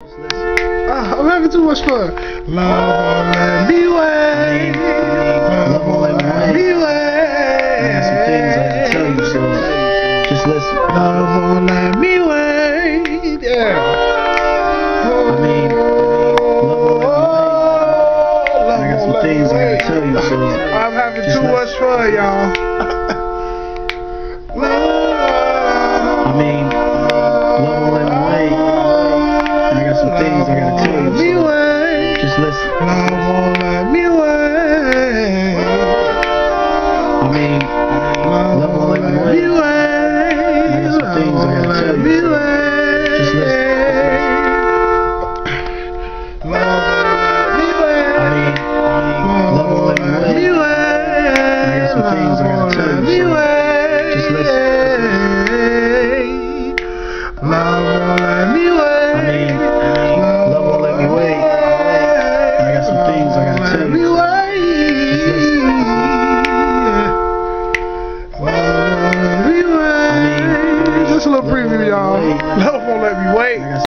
Uh, I'm having too much fun. Love won't let me wait. Love won't let me wait. I got some things I to tell you, so just listen. Love won't let me wait. Yeah. I mean, love won't let me wait. I got some things I gotta tell you, so I'm having too much fun, y'all. Love won't let me wait. I mean, won't let me wait. I got some things I gotta tell you, just listen. Love won't let me wait.